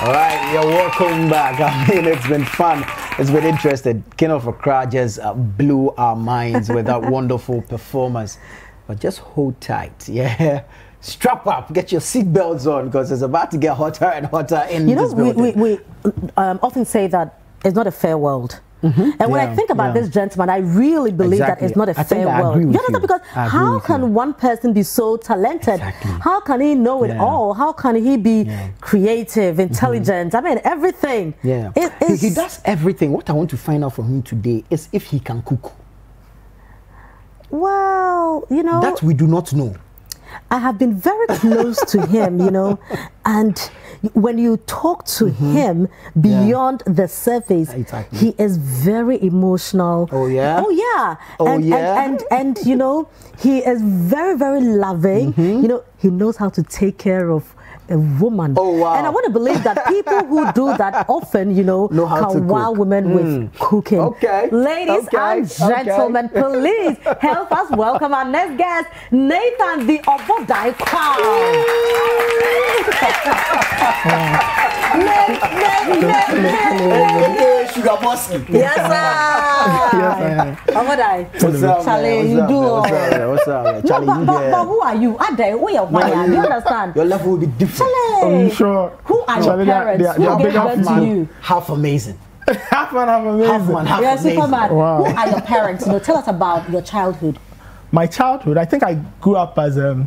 All right, you're welcome back. I mean, it's been fun. It's been interesting. King of Accra just uh, blew our minds with that wonderful performance. But just hold tight, yeah. Strap up, get your seatbelts on because it's about to get hotter and hotter in You know, this we, we, we um, often say that it's not a fair world. And when I think about yeah. this gentleman, I really believe Exactly. that it's not a I fair world. you understand? Because how can you. one person be so talented? Exactly. How can he know it Yeah. all? How can he be Yeah. Mm-hmm. creative, intelligent? I mean, everything. yeah. It he, he does everything. What I want to find out from him today is if he can cook. Well, you know, That we do not know. I have been very close to him, you know, and when you talk to him beyond the surface. Exactly. he is very emotional. Oh, yeah? Oh yeah. Oh, and, yeah? And, and and you know, he is very very loving. Mm-hmm. You know, he knows how to take care of. A woman. Oh, wow. And I want to believe that people who do that often, you know, Know how can wow cook. Women with mm. cooking. Okay. Ladies Okay. and Okay. gentlemen, please help us welcome our next guest, Nathan the Obodai Sugar Bosky. Yes, sir. Obodai. What's up, Charlie, man? you What's do up, all. man? What's up, man? No, Charlie, but, you but, there? but who are you? Ade, where you why? Do you understand? Your level will be different. Charlie, I'm sure. Who are your Charlie, they are- parents? they are- Who gave big birth to you? Half amazing. half man, half amazing. Half man, half You're amazing. Superman. Wow. Who are your parents? You know, tell us about your childhood. My childhood, I think I grew up as a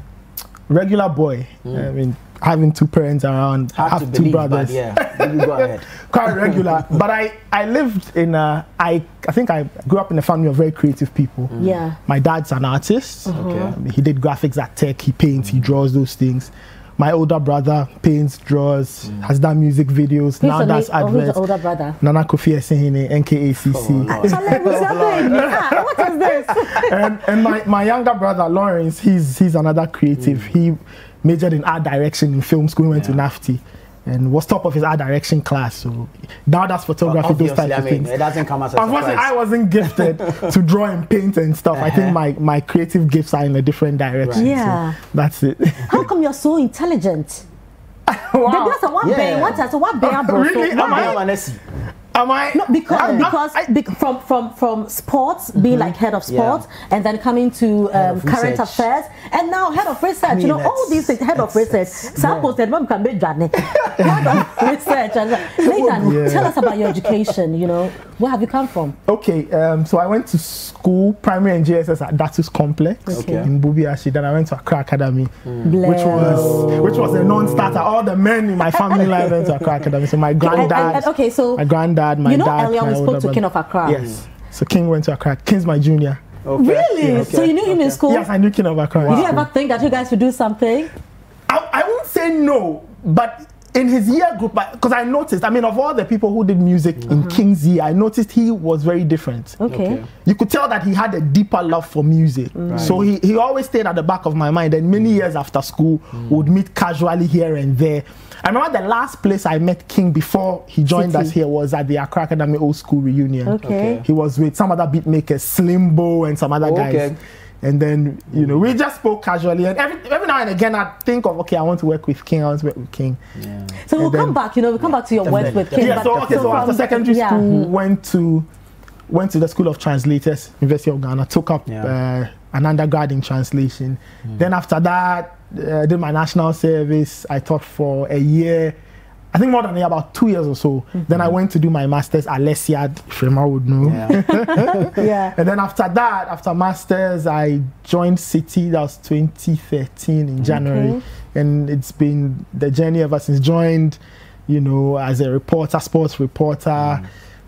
regular boy. I mean, having two parents around, Hard have to two believe, brothers. but yeah, you go ahead. Quite regular. but I, I lived in a, I, I think I grew up in a family of very creative people. Yeah. My dad's an artist. Okay. Um, He did graphics at Tech. He paints, he draws those things. My older brother paints, draws, has done music videos, Who's now your, does na- oh, who's adverts. older brother? Nana Kofi Esehine, NKACC. Oh, what's happening? Ah, what is this? and, and my, my younger brother Lawrence, he's he's another creative. He majored in art direction in film school, went to Yeah. NAFTI, and was top of his art direction class. So now that's photography, those Obviously, types I of things. it doesn't come as a Unfortunately, I wasn't gifted to draw and paint and stuff. I Uh-huh. think my, my creative gifts are in a different direction. Right. so Yeah. that's it. How come you're so intelligent? wow. There's a one Yeah. bear, what else? What bear, bro? Really? So, Am what I- bear- Vanessa. Am I? No, because I'm- because I- bec- from from from sports, being like head of Mm-hmm. Yeah. sports, and then coming to um, current research. affairs, and now head of research. you know, all these things, head of that's- research. Some posted, "Mom can be Johnny." Head of research. And Nathan, Yeah. tell us about your education. You know, where have you come from? Okay, um, so I went to school, primary and JSS at Datus Complex Okay. in Bubuashie. Then I went to Accra Academy, Bless. which was which was a non-starter. All the men in my family line went to Accra Academy. So my And, granddad, and- and- okay, so my granddad, my you know dad, earlier my we spoke to King of Accra. Yes. So King went to Accra. King's my junior. Okay. Really? Yeah, So you knew him in school? Yes, I knew King of Accra. Did you ever think that you guys would do something? I, I won't say no, but in his year group, because I noticed, I mean, of all the people who did music in mm-hmm. King's year, I noticed he was very different. Okay. Okay. You could tell that he had a deeper love for music. Mm. Right. So he, he always stayed at the back of my mind. And many mm. years after school, mm. we would meet casually here and there. I remember the last place I met King before he joined Citi. us here was at the Accra Academy Old School reunion. Okay. Okay. He was with some other beat makers, Slimbo and some other Okay. guys. And then, you know, we just spoke casually. And every, every now and again, I think of, okay, I want to work with King, I want to work with King. So we'll then- come back. You know, we'll come back to your work with King. Yeah, but- so, okay, so after from- secondary yeah. school, mm-hmm. went to went to the School of Translators, University of Ghana, took up Yeah. uh, an undergrad in translation. Then after that, uh, did my national service. I taught for a year. I think more than a year, about two years or so. Then I went to do my master's at LECIAD, Frema would know. Yeah. Yeah. And then after that, after masters, I joined Citi. That was 2013 in January, and it's been the journey ever since. Joined, you know, as a reporter, sports reporter.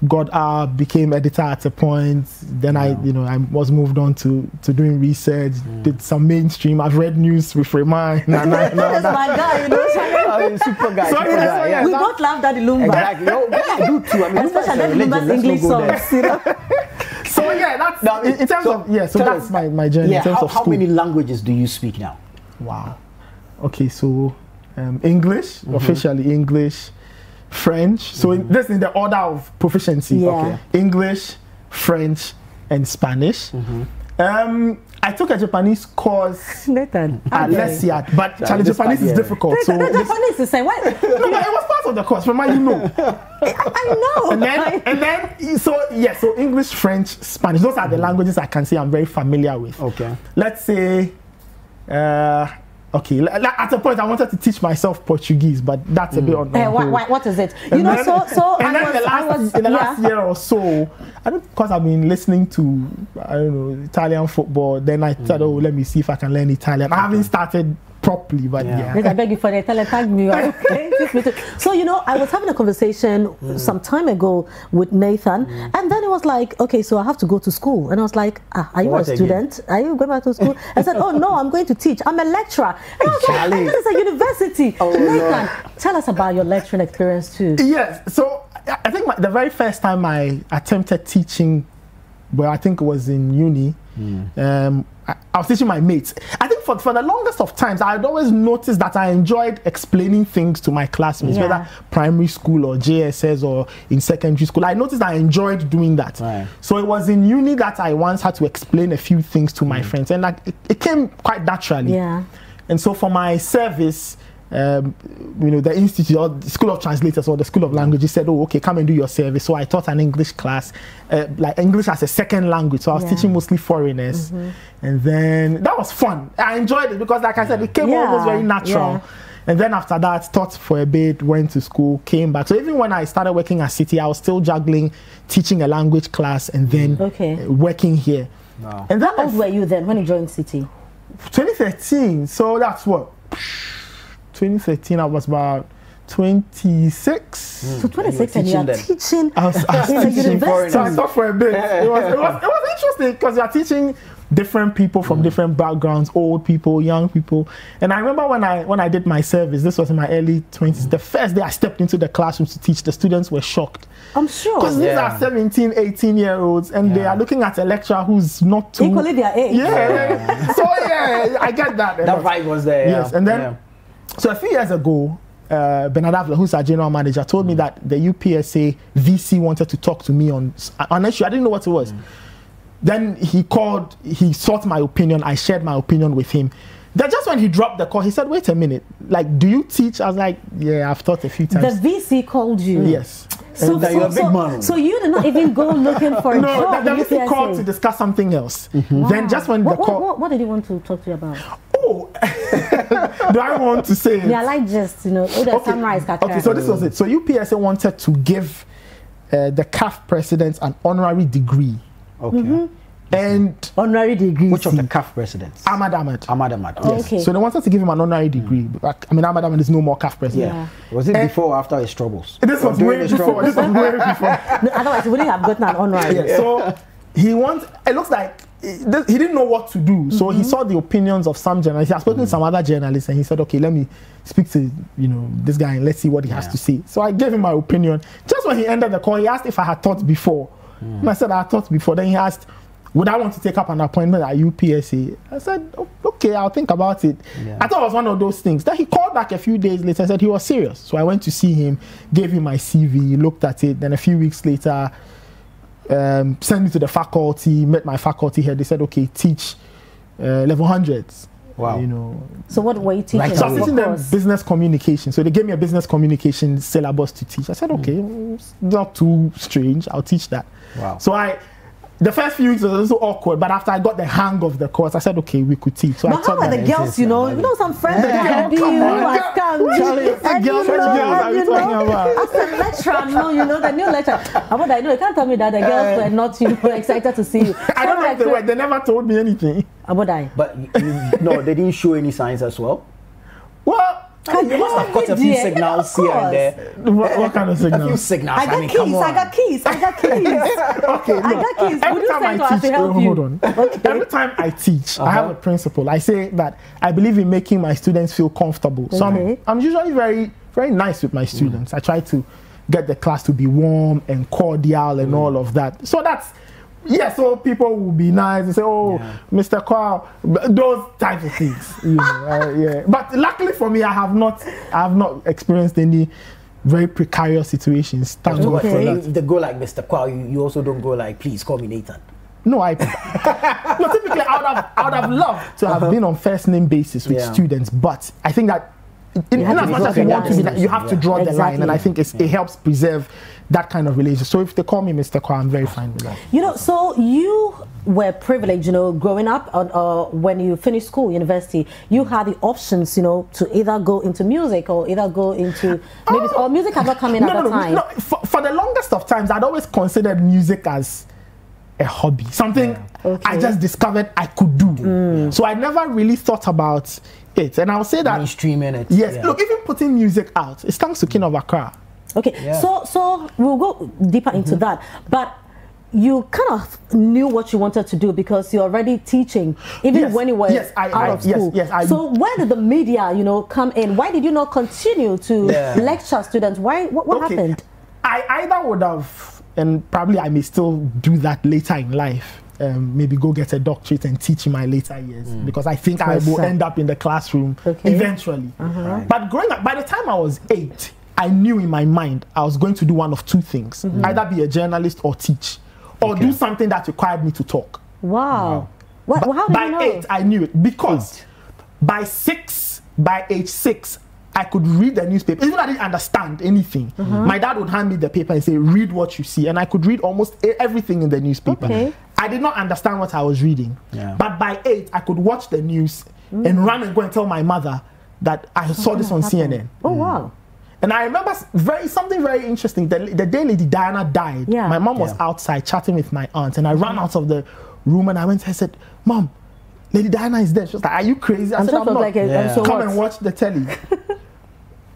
Got up, became editor at a point. Then I, you know, I was moved on to to doing research. Did some mainstream. I've read news with Remind. Nah, nah, nah, That's nah. my guy, you know. Charlie. I mean, super guy. Sorry, super guy. Yeah. I- We both love Daddy Lumba. Exactly. No, yeah, I do too. I mean, Especially a Daddy. Lumba's English go songs. You know? So yeah, that's Now, in, in terms so of yeah. So that's us- my, my journey Yeah. in terms How, of how many languages do you speak now? Wow. Okay, so um, English, Mm-hmm. officially English, French. So in, this in the order of proficiency. Yeah. Okay. English, French, and Spanish. Mm-hmm. Um, I took a Japanese course Nathan. at okay. LECIAD, but Charlie, Japanese is difficult. So the Japanese is saying, what? no, but it was part of the course. From you know. I know. and then and then so yeah, so English, French, Spanish. Those are the languages I can say I'm very familiar with. Okay. Let's say, uh, okay. l- l- At a point, I wanted to teach myself Portuguese, but that's a bit on. Eh, on wha- hold. wha- what is it? You And know, then- so so and I then was, the last, I was in the yeah. last year or so, I don't because I've been listening to I don't know Italian football. Then I thought, oh, let me see if I can learn Italian. I haven't started properly, but Yeah. yeah. Yes, I beg you for the tell tag me. Okay. Teach me to- so you know, I was having a conversation some time ago with Nathan, and then it was like, okay, so I have to go to school, and I was like, ah, are you What a again? student? Are you going back to school? I said, oh no, I'm going to teach. I'm a lecturer. And I was like, Charlie. this is a university. Oh, Nathan, tell us about your lecturing experience too. Yes. So I I think my, the very first time I attempted teaching, well, I think it was in uni. Um, I, I was teaching my mates. I think for, for the longest of times, I had always noticed that I enjoyed explaining things to my classmates, Yeah. whether primary school or JSS or in secondary school. I noticed I enjoyed doing that. Right. So it was in uni that I once had to explain a few things to my mm. friends, and like it, it came quite naturally. Yeah. And so for my service, um, you know, the institute or the School of Translators or the School of Languages said, "Oh, okay, come and do your service." So I taught an English class, uh, like English as a second language. So I was Yeah. Teaching mostly foreigners, and then that was fun. I enjoyed it because, like I said, it came Yeah, almost very natural. yeah. And then after that, taught for a bit, went to school, came back. So even when I started working at Citi, I was still juggling teaching a language class and then Okay. uh, working here. Wow. And then How old were you then when you joined Citi? 2013. So that's what 2013. I was about 26. Hmm. So 26 and you teaching are them. teaching I was, I was a teaching university. So I taught for a bit. It was, it was, it was interesting because you're teaching different people from hmm. different backgrounds, old people, young people. And I remember when I when I did my service, this was in my early 20s. The first day I stepped into the classroom to teach, the students were shocked. I'm sure. Because these Yeah. are 17, 18 year olds, and they are looking at a lecturer who's not too. Equally their age. Yeah. so yeah, I get that. That vibe was there. Yes, and then Yeah. So a few years ago, uh, Bernard Avle, who's our general manager, told me mm. that the UPSA VC wanted to talk to me on on an issue. I didn't know what it was. Mm. Then he called, he sought my opinion. I shared my opinion with him. Then just when he dropped the call, he said, "Wait a minute, like, do you teach?" I was like, "Yeah, I've taught a few times." The. VC called you. Mm. yes. So, that so, you're a big so, so you did not even go looking for a No, job. the, in the VC called to discuss something else. Mm-hmm. Then just when what, the what, call, what, what did he want to talk to you about? oh, do I want to say? it? Yeah, I like just, you know, oh, the summarize kakra. okay, so this was it. So UPSA wanted to give uh, the CAF president an honorary degree, Okay. Mm-hmm. and honorary degree. Which of the CAF presidents? Ahmad Ahmad. Ahmad Ahmad. Oh, Yes. okay. So they wanted to give him an honorary degree. But, I mean, Ahmad Ahmad is no more CAF president. Yeah. Yeah. Was it Eh. before or after his troubles? This Or was way before. troubles? This was way before. No, otherwise, he wouldn't have gotten an honorary. Yeah, So he wants. It looks like he didn't know what to do. So Mm-hmm. he saw the opinions of some journalists. He has spoken to some other journalists, and he said, "Okay, let me speak to you know this guy and let's see what he has to say." So I gave him my opinion. Just when he ended the call, he asked if I had thought before. Mm. And I said I had taught before. Then he asked. Would I want to take up an appointment at UPSA? I said, okay, I'll think about it. Yeah. I thought it was one of those things. Then he called back a few days later and said he was serious. So I went to see him, gave him my CV, he looked at it. Then a few weeks later, um, sent me to the faculty, met my faculty here. They said, okay, teach uh, level hundreds. Wow. You know, So what were you teaching? Right, so I was What teaching them business communication. So they gave me a business communication syllabus to teach. I said, Hmm. okay, it's not too strange. I'll teach that. Wow. So I, the first few weeks was also awkward, but after I got the hang of the course, I said, okay, we could teach. So I But how taught are the girls, you know? You know, some friends Yeah, that do come you on, has girl. come. Charlie, it's the And girls, you which know, girls are and we you talking know, about? As a lecturer, no, you know, the new lecturer. I want I know, you can't tell me that the girls uh, were not, you know, excited to see you. I don't know if they were. They never told me anything. About I. But you, you, no, they didn't show any signs as well. Well, I you must have caught a few Yeah, signals here and there. what, what kind of A few signal? signals. I got mean, keys. I got keys, I got keys. okay, I got keys. Every you time say to us I to teach, help oh, hold on. Okay. Every time I teach, I have Uh-huh. a principle. I say that I believe in making my students feel comfortable. So I'm, I'm usually very, very nice with my students. I try to get the class to be warm and cordial and all of that. So that's yeah. So people will be nice and say, "Oh, Yeah. Mr. Carl," those types of things. You know, uh, yeah. But luckily for me, I have not, I have not experienced any very precarious situations. Thank So God for that. if they go like Mr. Quao, you, you also don't go like, please call me Nathan. No, I. no, typically, I would have, I would have loved to have been on first name basis with Yeah. students, but I think that in, in as much as you want to be that, you have to draw the line, and I think it's, it helps preserve that kind of relationship. So if they call me Mr. Quao, I'm very fine with that. You know, so you were privileged, you know, growing up, uh, uh, when you finished school, university, you had the options, you know, to either go into music or either go into maybe, or music had not come in no, at no, that no, time. no. For, for the longest of times, I'd always considered music as a hobby, something Okay. I just discovered I could do. Mm. So I never really thought about it, and I'll say that. Mainstreaming it. Yes, Yeah. look, even putting music out, it's thanks to King of Accra. Okay, Yeah. so so we'll go deeper into mm-hmm. that, but you kind of knew what you wanted to do because you're already teaching, even Yes, when you were yes, I- out I- of yes, school. yes, I- so where did the media, you know, come in? Why did you not continue to Yeah. lecture students? Why? What, what Okay. happened? I either would have, and probably I may still do that later in life. Um, maybe go get a doctorate and teach in my later years mm. because I think I will end up in the classroom Okay. eventually. Uh-huh. Right. But growing up, by the time I was eight, I knew in my mind I was going to do one of two things mm-hmm. either be a journalist or teach, or Okay. do something that required me to talk. Wow. What, how did by you know? eight, I knew it because by six, by age six, I could read the newspaper. Even I didn't understand anything, Mm-hmm. my dad would hand me the paper and say, "Read what you see," and I could read almost everything in the newspaper. Okay. I did not understand what I was reading, Yeah. but by eight, I could watch the news Mm. and run and go and tell my mother that I saw this on CNN. Oh wow. And I remember very something very interesting. The, the day Lady Diana died, Yeah. my mom was outside chatting with my aunt, and I ran out of the room and I went. I said, "Mom, Lady Diana is dead." She was like, "Are you crazy?" I I'm said, "I'm not." like a, Yeah. so Come what? and watch the telly.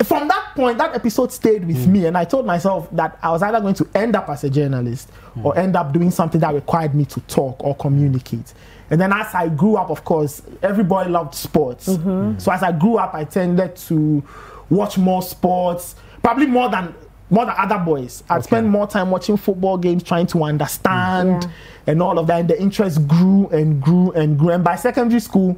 From that point, that episode stayed with Hmm. me, and I told myself that I was either going to end up as a journalist Hmm. or end up doing something that required me to talk or communicate. And then as I grew up, of course, everybody loved sports. Mm-hmm. So as I grew up, I tended to watch more sports, probably more than more than other boys. I'd Okay. spend more time watching football games, trying to understand Yeah. and all of that. And the interest grew and grew and grew. And by secondary school,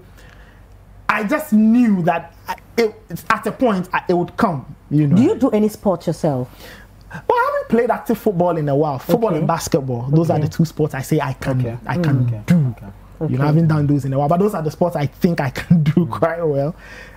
I just knew that it, at a point it would come. You know. Do you do any sport yourself? Well, I haven't played active football in a while. Football Okay. and basketball. Those are the two sports I say I can Okay. I can Okay. do. Okay. You know, I haven't done those in a while, but those are the sports I think I can do mm. quite well.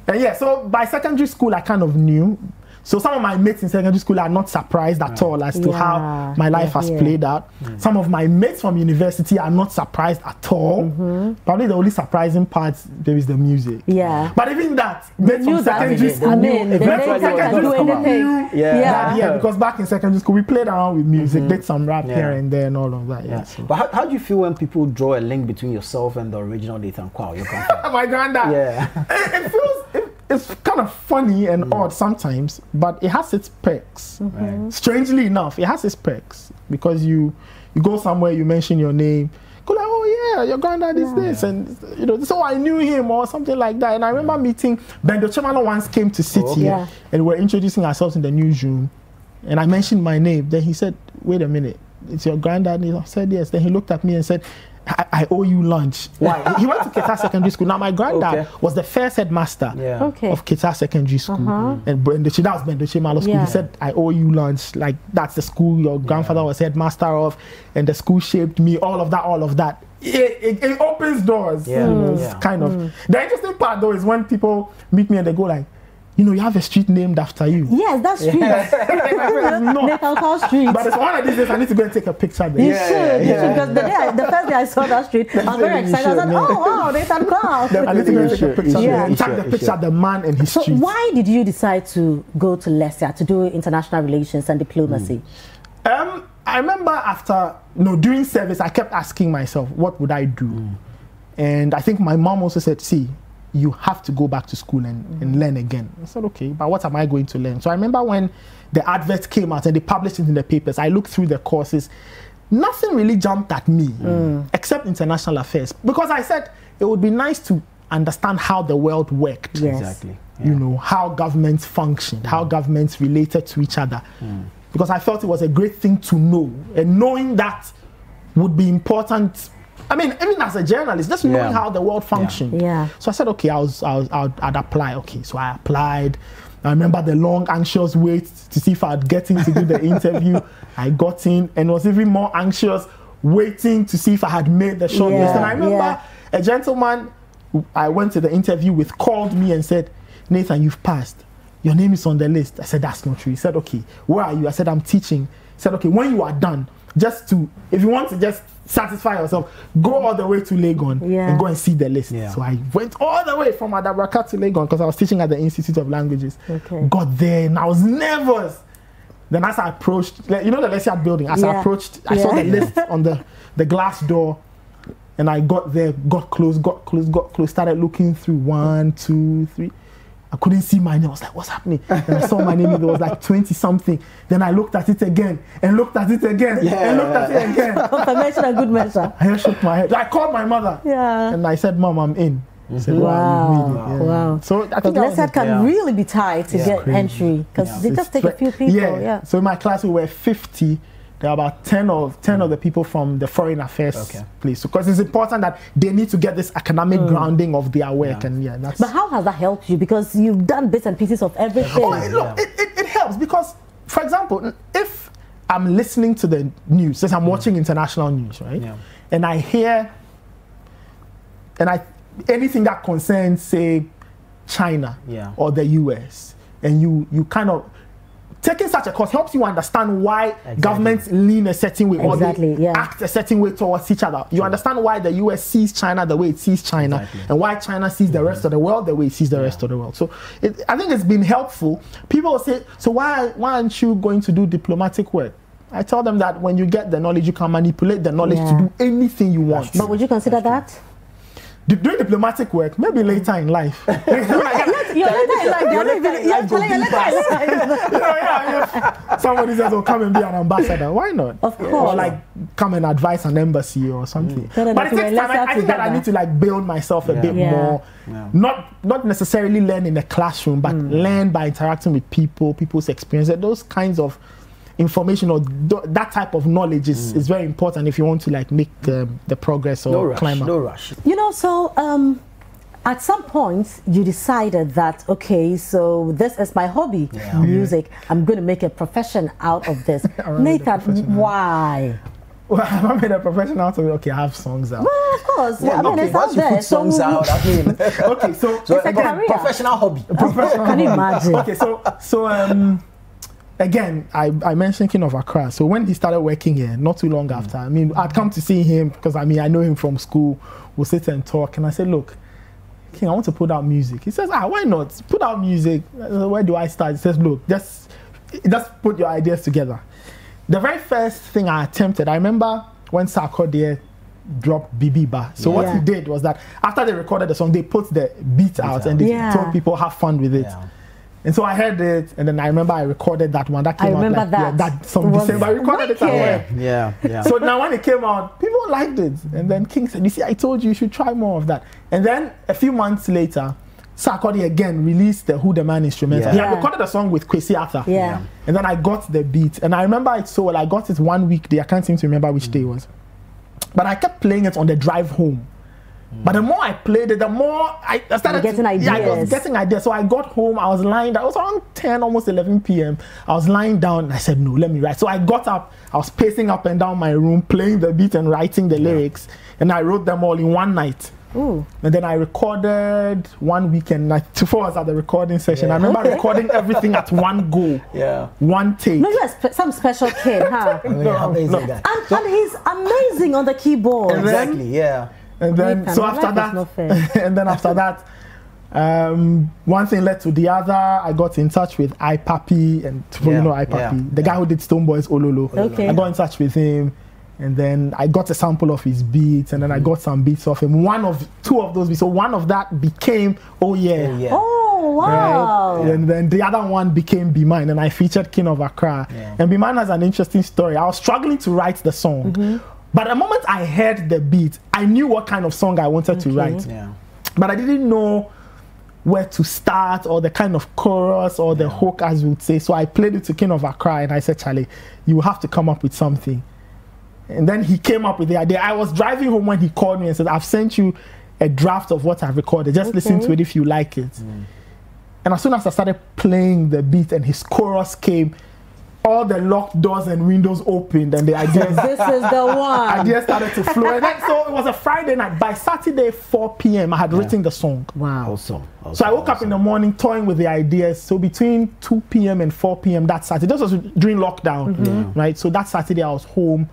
And yeah, so by secondary school, I kind of knew. So some of my mates in secondary school are not surprised at mm. all as to Yeah, how my life yeah, has yeah. played out. Mm. Some of my mates from university are not surprised at all. Mm-hmm. Probably the only surprising part there is the music. Yeah. But even that, mates from secondary school, I mean, mates next from can secondary do school knew Yeah. that, yeah, because back in secondary school, we played around with music, mm-hmm. did some rap here and there and all of that. Yeah. So. But how, how do you feel when people draw a link between yourself and the original Nathan Quao? You come from? My granddad. Yeah. It, it feels, it, it's kind of funny and mm. odd sometimes, but it has its perks. Mm-hmm. Right. Strangely enough, it has its perks because you you go somewhere, you mention your name. Go like, oh yeah, your granddad is this, and you know, so I knew him or something like that. And I remember meeting Ben Dotse Malor once came to Citi, oh, okay. Yeah. and we were introducing ourselves in the newsroom, and I mentioned my name. Then he said, "Wait a minute, it's your granddad." And I said, "Yes." Then he looked at me and said. I, I owe you lunch. Why? he went to Keta Secondary School. Now, my granddad Okay. was the first headmaster Yeah. Okay. of Keta Secondary School. Uh-huh. And Ben Dotse, that was Ben Dotse Malor School. Yeah. He said, I owe you lunch. Like, that's the school your grandfather was headmaster of, and the school shaped me, all of that, all of that. It, it, it opens doors. Yeah. You know, it's Yeah. kind of. The interesting part, though, is when people meet me and they go, like, you know, you have a street named after you. Yes, that's true. No. Nathan Quao Street. But it's one of these days, I need to go and take a picture there. You Yeah, should, you yeah. should, because the day I, the first day I saw that street, I was very You excited. I should, said, yeah. "Oh wow, Nathan Quao." I need to go and take a You picture should, there. you And tag should, the picture, should. the man and his So street. why did you decide to go to Leicester to do international relations and diplomacy? Um, I remember after no during service, I kept asking myself, what would I do? And I think my mom also said, see, you have to go back to school and, and mm. learn again. I said, okay, but what am I going to learn? So I remember when the advert came out and they published it in the papers, I looked through the courses. Nothing really jumped at me mm. except international affairs because I said it would be nice to understand how the world worked Yes. Exactly. you know how governments functioned, how mm. governments related to each other. Because I felt it was a great thing to know, and knowing that would be important. I mean, even as a journalist, just knowing Yeah. how the world functioned. Yeah. So I said, okay, I was, I was, I'd, I'd apply. Okay, so I applied. I remember the long, anxious wait to see if I'd get in to do the interview. I got in and was even more anxious waiting to see if I had made the short Yeah, list. And I remember yeah. a gentleman I went to the interview with called me and said, Nathan, you've passed. Your name is on the list. I said, That's not true. He said, Okay, where are you? I said, I'm teaching. He said, Okay, when you are done, just to, if you want to just satisfy yourself, go all the way to Legon Yeah. and go and see the list. Yeah. So I went all the way from Adabraka to Legon because I was teaching at the Institute of Languages. Okay. Got there and I was nervous. Then as I approached, you know the LECIAD building, as I approached, I saw the list on the, the glass door. And I got there, got close, got close, got close, started looking through one, two, three. I couldn't see my name. I was like, what's happening? Then I saw my name, it was like 20 something. Then I looked at it again and looked at it again and looked at it again. Confirmation and good measure. I shook my head. I called my mother Yeah. and I said, Mom, I'm in. She said, Wow. wow, you really? Wow. So I But think that was can yeah. really be tight to Yeah. get Crazy. entry because Yeah. they just take a few people. Yeah. So in my class we were 50. There are about 10 of 10 of the people from the foreign affairs Okay. place. Because it's important that they need to get this academic hmm. grounding of their work. Yeah. And yeah, that's But how has that helped you? Because you've done bits and pieces of everything. Oh, it- look, it, it, it helps because, for example, if I'm listening to the news, since I'm hmm. watching international news, right? Yeah. And I hear, and I, anything that concerns, say, China Yeah. or the US, and you, you kind of, taking such a course helps you understand why Exactly. governments lean a certain way or they yeah. act a certain way towards each other. You understand why the US sees China the way it sees China Exactly. and why China sees the rest mm-hmm. of the world the way it sees the rest of the world. So it, I think it's been helpful. People will say, so why, why aren't you going to do diplomatic work? I tell them that when you get the knowledge, you can manipulate the knowledge Yeah. to do anything you want. But would you consider that? D- doing diplomatic work, maybe later in life. You're later in life. You're not even. You're you're later in life. You know, oh, yeah, if somebody says, "Oh, come and be an ambassador," why not? Of Or course. like come and advise an embassy or something. Then But it if takes time. I, I think that I need to like build myself a bit Yeah. more. Yeah. Not not necessarily learn in a classroom, but mm. learn by interacting with people, people's experiences. Those kinds of information or th- that type of knowledge is, is very important if you want to like make um, the progress or No rush. climb up. No rush. You know, so um, at some point you decided that okay, so this is my hobby, Yeah. music. I'm going to make a profession out of this. Already a Nathan, why? Well, have I made a profession out of it? Okay, I have songs out. Well, of course. I mean, okay, it's Once out you there. put songs so out, I mean, okay, so so It's a again, career. professional hobby. Can you imagine? okay, so so um again, I, I mentioned King of Accra. So when he started working here, not too long after, I mean, I'd come to see him because I mean I know him from school. We'll sit and talk, and I said, look. King, I want to put out music. He says, ah, why not? Put out music. Said, Where do I start? He says, look, just, just put your ideas together. The very first thing I attempted, I remember when Sarkodie dropped Bibiba. So what he did was that after they recorded the song, they put the beat out and they Yeah. told people have fun with it. Yeah. And so I heard it, and then I remember I recorded that one. That I came out remember like, yeah, that. that some was December. I recorded it at work. Yeah, yeah. So now when it came out, people liked it. And then King said, You see, I told you you should try more of that. And then a few months later, Sarkodie again released the Who the Man instrumental. Yeah. He had Yeah. recorded a song with Kwesi Arthur. Yeah. And then I got the beat. And I remember it so well. I got it one weekday. I can't seem to remember which day it was. But I kept playing it on the drive home. But the more I played it, the more I, I started getting to, Yeah, I was ideas. getting ideas. So I got home. I was lying down. It was around 10, almost 11 p.m. I was lying down. And I said, no, let me write. So I got up. I was pacing up and down my room, playing the beat and writing the lyrics. And I wrote them all in one night. Ooh. And then I recorded one weekend. Like, before I was at the recording session, I remember recording everything at one go, Yeah. one take. No, you're spe- some special kid, huh? I mean, No, amazing no. that. and, and he's amazing on the keyboard. Exactly. Yeah. And then, so after life is not fair. that, and then after that, um, one thing led to the other. I got in touch with iPapi, and Yeah, you know iPapi, yeah, the guy who did Stonebwoy's Ololo. Okay. I got in touch with him, and then I got a sample of his beats, and then Mm. I got some beats of him. One of two of those beats. So one of that became Oh Yeah. Oh, yeah. Oh, wow. Right? And then the other one became Be Mine, and I featured King of Accra. Yeah. And Be Mine has an interesting story. I was struggling to write the song, Mm-hmm. But the moment I heard the beat, I knew what kind of song I wanted to write, Yeah. but I didn't know where to start or the kind of chorus or the hook, as we would say. So I played it to King of Accra, and I said, Charlie, you have to come up with something. And then he came up with the idea. I was driving home when he called me and said, I've sent you a draft of what I've recorded. Just listen to it if you like it. Mm. And as soon as I started playing the beat and his chorus came, all the locked doors and windows opened and the ideas This is the one. ideas started to flow. And then, so it was a Friday night. By Saturday 4 p.m., I had written the song. Wow. Awesome. awesome. So I woke up in the morning toying with the ideas. So between 2 p.m. and 4 p.m. that Saturday, this was during lockdown, Mm-hmm. right? So that Saturday I was home.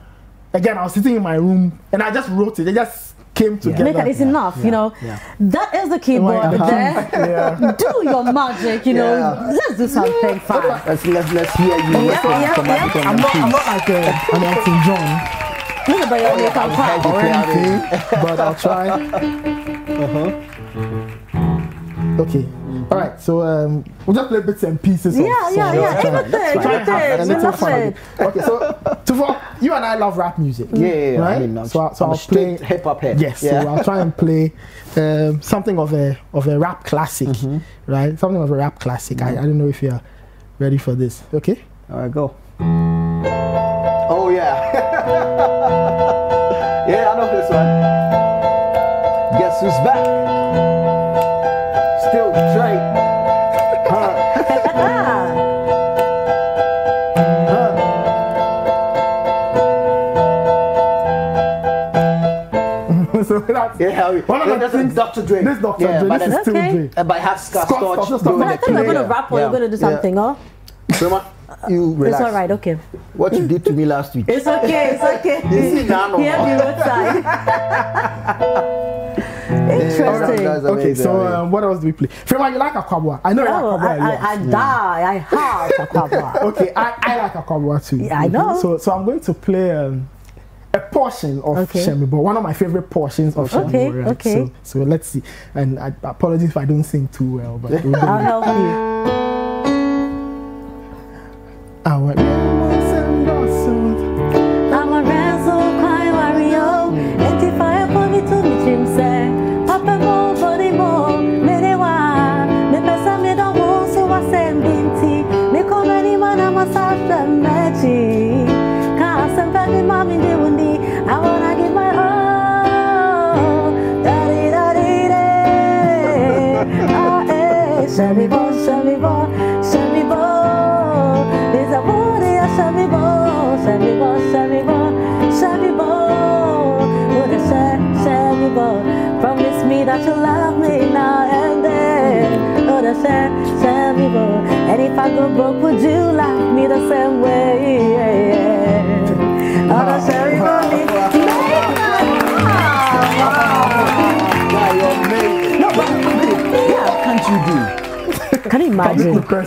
Again, I was sitting in my room and I just wrote it. i just came together. Nathan, it's enough, you know. yeah. That is the keyboard there. Yeah. Do your magic, you know. Yeah. Let's do something fun. Let's let's let's hear you. Yeah, Let's yeah, come yeah. I'm the not, I'm not like a, an Elton John Look at your Nathan I part. heard you or anything, but I'll try. uh-huh. Okay. All right. So um, we'll just play bits and pieces. of Yeah, yeah, yeah. Try- Anything, try and have anything. We love it. Okay. So, so for, you and I love rap music. Yeah, yeah, yeah. Right? I mean, I'm, so, I- so I'm I'll a play. hip hop head. Yes, Yeah. so I'll try and play um, something of a of a rap classic, Mm-hmm. right? Something of a rap classic. I, I don't know if you're ready for this. Okay. All right, go. Oh yeah. yeah, I know this one. Guess who's back? So Yeah, how One of the that's things- Dr. Dre. this Dr. Yeah, Dre. This is then- still Dre. uh, but I have Scott Scott Storch Storch, doing I it. thought you were going to rap or yeah, you're going to do something, oh? Frema, you relax. It's all right, okay. What you did to me last week. It's okay, it's okay. You see, now, no Here more. the roadside. Interesting. That's Okay, so um, what else do we play? Frema, you like Akwaboa? I know you Oh, like Akwaboa. I, a lot. I, I die. I have Akwaboa. okay, I, I like Akwaboa too. Yeah, I know. So so I'm going to play um, a portion of Okay. but one of my favorite portions of Shemibo. Okay, right? okay. So, so let's see. And I, apologies if I don't sing too well, but I'll help you. I if I go broke, would you love me the same way? Yeah, yeah. Oh, the shami bo. Yeah. No, but what can't you do? Can you Can you imagine? cook?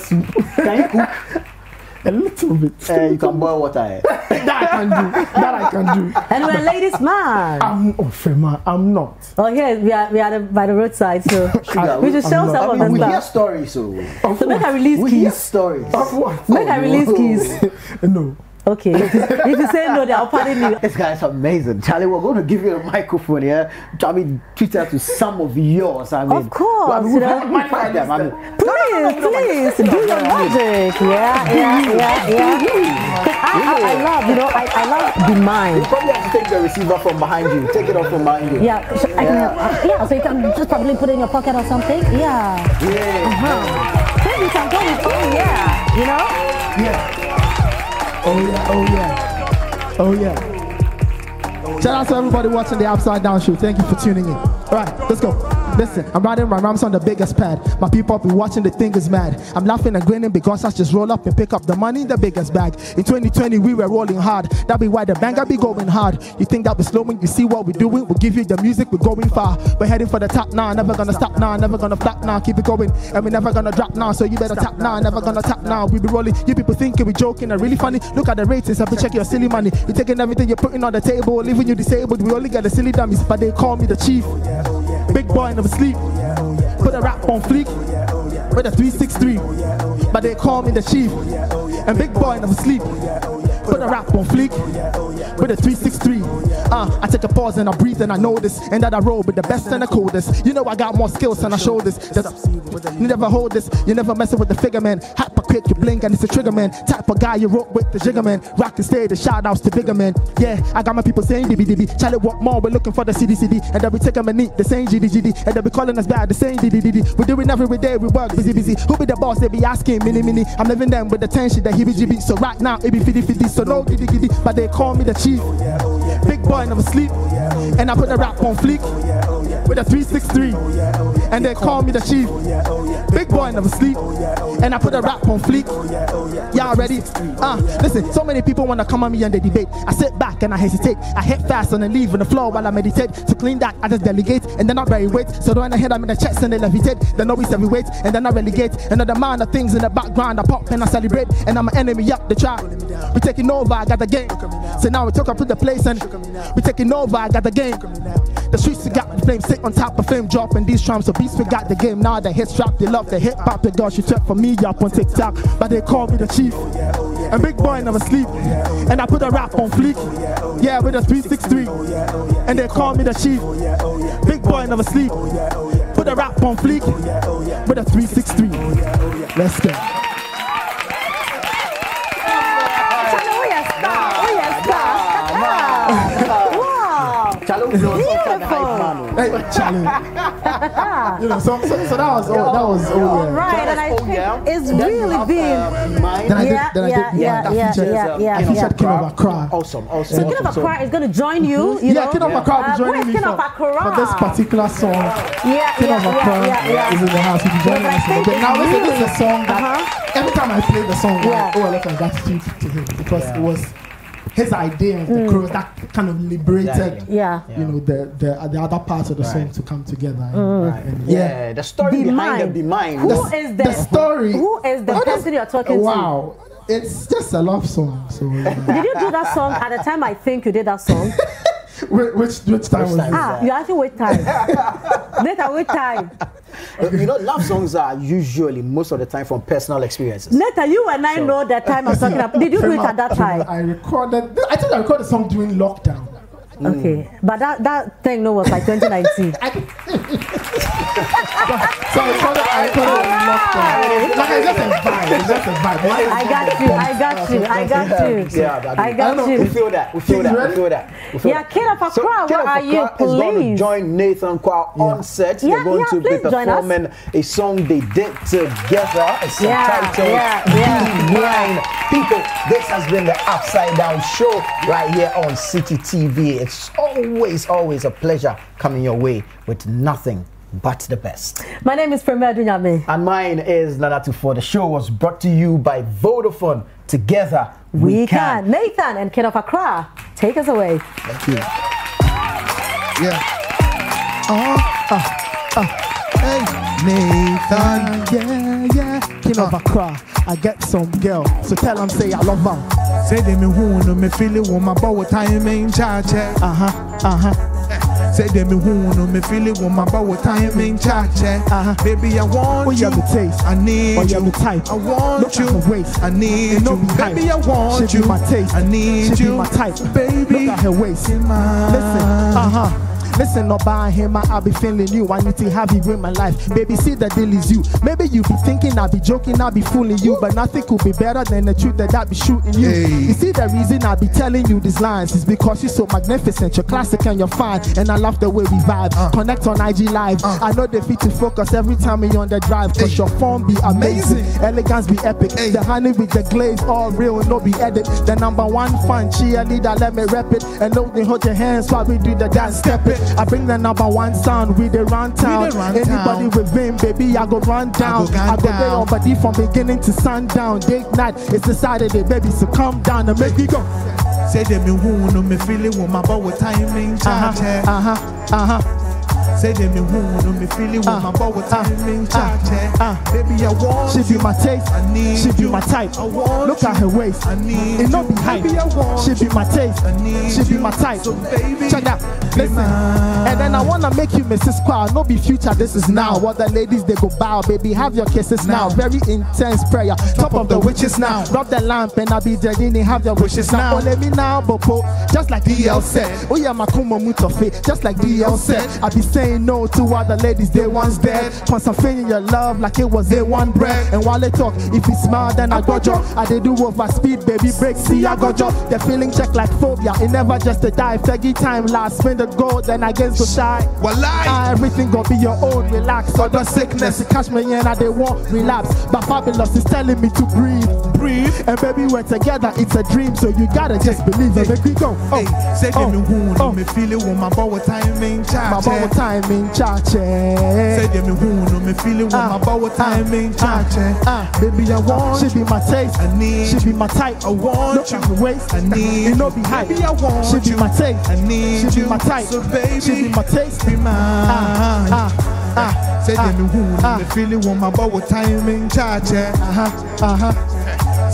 Can you cook? A little bit. Uh, you can boil water. eh? That I can do. That I can do. And we're ladies' man. I'm oh Frema, I'm not. Oh, here we are. We are the, by the roadside, so Sugar, we should show some I of the we hear stories, so Of So make what? I release we hear stories. Of what? Make I release no. keys. No. Okay. If you, say no, then I'll pardon you. This guy's amazing. Charlie, we're going to give you a microphone here. I mean, tweet out to some of yours. I mean, Of course, I mean, you know. had them. I mean, Please, please, do your magic. Yeah, yeah, yeah, yeah. I, I, I love, you know, I, I love the you mind. probably have to take the receiver from behind you. Take it off from behind you. Yeah, so I can, uh, yeah, so you can just probably put it in your pocket or something. Yeah. Yeah. Uh-huh. Then you can go with oh yeah, you know? Yeah. Oh yeah, oh yeah. Oh yeah. Shout out to everybody watching the Upside Down Show. Thank you for tuning in. All right, let's go. Listen, I'm riding my rhymes on the biggest pad. My people be watching, the thing is mad. I'm laughing and grinning because I just roll up and pick up the money in the biggest bag. In 2020, we were rolling hard. That be why the banger be going hard. You think that we slowing? You see what we're doing? We'll give you the music, we're going far. We're heading for the top now, never gonna stop now, never gonna flop now. Keep it going, and we never gonna drop now. So you better tap now, never gonna tap now. We be rolling. You people thinking we joking and really funny. Look at the ratings, have to check your silly money. You're taking everything you're putting on the table, leaving you disabled. We only get the silly dummies, but they call me the chief. Boy never sleep. Put a rap on fleek with a 363. But they call me the chief. And big boy never sleep. Put a rap on fleek with a 363. Uh, I take a pause and I breathe and I know this. And that I roll with the best and the coldest. You know I got more skills than I show this. You never hold this. You never messing with the figure man. Hypocrite pick, you blink, and it's a trigger man. Type of guy you rock with the jigger man. Rock the stage, the shout outs to bigger man. Yeah, I got my people saying DBDB. Charlie walk more, we're looking for the CDCD. And then we take them and eat the same GDGD. And they be calling us bad, the same DDDD. We do it every day, we work busy, busy. Who be the boss? They be asking, mini, mini. I'm living them with the tension, the heebie jeebie. So right now, it be 50 50, so no giddy giddy. But they call me the chief. Big boy, never sleep. And I put the rap on fleek with a 363. And they call me the chief. Big boy, never sleep. And I put a rap on fleek. Y'all ready? Uh, listen, so many people wanna come on me and they debate. I sit back and I hesitate. I hit fast and then leave on the floor while I meditate. To clean that, I just delegate and then I bury weight. So when I hit them in the chest and they levitate, then always heavyweight and then I relegate. Another man of things in the background, I pop and I celebrate. And I'm an enemy up the track. We taking over, I got the game. So now we talk up to the place and we taking over, I got the game. The streets got the flame, sit on top of fame, dropping these drums. So beats we got the game. Now the hit strap, they love the hip hop. The girl she took for me up on TikTok, but they call me the chief. And big boy never sleep. And I put a rap on fleek. Yeah, with a 363. And they call me the chief. Big boy never sleep. Put a rap on fleek. With a 363. Let's go. Beautiful. oh. Hey, challenge. you know, so, so, so that was oh, that was oh, yeah. right, and I Oh, think it's really been. uh. Then I then yeah, yeah, yeah, yeah, yeah, um, yeah, of yeah. King of Accra. Awesome, awesome. So King of. Accra is going to join you. you yeah? King of Accra will Uh, be joining me for, this particular song. Yeah, King of Accra is in the house. He'll be joining us. Now listen, this is a song that Uh-huh. every time I play the song. I owe a lot of gratitude to him because it was his idea of the mm. chorus that kind of liberated. Exactly. Yeah. You know the the uh, the other parts of the song to come together. Mm. And, Right. and Yeah, the story Be behind mine. the be mine. Who The- is the, the story. Who is the Oh, that's- person you're talking to? Wow, it's just a love song. So yeah. Did you do that song at the time I think you did that song? Wh- which which time was time? it? ah, you actually wait time. Later, wait time. you know, love songs are usually most of the time from personal experiences. Later, you and I know that time I'm talking about. Did you do it at that time? I recorded. I think I recorded the song during lockdown. Okay, mm. but that that thing no was like 2019. So I recorded. I recorded it in lockdown. Like it's just a vibe. It's just a vibe. Mine I got you. I got you. I got you. Yeah, I got know, We feel that. We feel that. We feel that. We feel Yeah. King of Accra, So, Kid where are you, Accra is going to join Nathan Quao on set. Yeah, They're going yeah, to be please join performing a song they did together. It's Yeah, entitled yeah, yeah, Be Mine. People, this has been the Upside Down Show right here on Citi TV. It's always, always a pleasure coming your way with nothing but the best. My name is Frema Adunyame. And mine is Nanatu for the show was brought to you by Vodafone. Together we, We can. Nathan and King of Accra, take us away. Thank you. Yeah. Uh, uh, uh. Hey, Nathan. Yeah, yeah. King of Accra. I get some girl, so tell him say I love her. Say them me who no me feel it when my bow time in charge. Uh huh, uh huh. Say them me who me feel it when my bow time in charge. Uh-huh. Baby, I want Oh, you the taste. I need Oh, you the type. I want Look you. her waist. I need you. Baby, I want She you. be my taste. I need She you. be my type. Baby, Look at her waist. Listen, uh huh. Listen, not by him, I, I be feeling you. I need to have you in my life. Baby, see the deal is you. Maybe you be thinking I be joking, I be fooling you. But nothing could be better than the truth that I be shooting you. Hey. You see, the reason I be telling you these lines is because you're so magnificent, you're classic and you're fine. And I love the way we vibe. Uh. Connect on IG Live. I know they fit to focus every time we on the drive. Cause Hey. your form be amazing. Amazing. Elegance be epic. Hey. The honey with the glaze, all real, no be edit. The number one fan, cheerleader, let me rep it. And know they hold your hands while we do the dance step it. I bring the number one sound, with the run town. Anybody with vim, baby, I go run down. I go there on body from beginning to sundown. Date night, it's a Saturday, baby, so come down and make me go. Say them me who no me feel it when my bow time in Uh charge. huh, uh huh, uh huh. Say them me who no me feel it when Uh, my bow time in charge. uh. Baby, I want She be my taste, I need she be my type. I want Look at her waist, I need it no you. be hype. Baby, I want She be my taste, I need she be my type. So baby, Check that. Listen, and then I wanna make you Mrs. Squire. No be future, this is now. What the ladies they go bow, baby, have your kisses now. Now. Very intense prayer. Top of the witches now. Rub the lamp and I be dead in have your wishes now. Oh, let me now, Bopo. Just like DL said. Oh yeah, Makuma Mutofe. Just like DL said. I be saying no to other ladies, they once dead. Feeling your love like it was a one breath. And while they talk, if you smile, then I got you. I they do over speed, baby, break, see I got you. The feeling check like phobia. It never just a die. Feggy time last, spend the gold, then I guess go shy. Walai. Ah, everything gonna be your own, relax. All the sickness, it catch me in, I they won't relapse. But fabulous is telling me to breathe. Breathe. And baby, we're together, it's a dream, so you gotta just believe it. Make me go. Oh, Hey, say oh, me who oh. me feel it when my bow time in my charge. time in church. Say me no me feel it when Ah, my bow time in charge. Ah, baby, I want she be my taste. I need she be my type. I want no, you. Waist. I need you know be hype. Baby, I want she be my taste. I need she be my type. So baby, she be my taste. be mine. Ah, ah, ah. Say ah, me ah. me feel it when my bow time in charge. Uh-huh, uh-huh.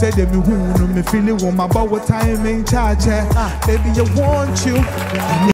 Say they me who no me feel it when my bow time in charge. Ah. Baby, I want you.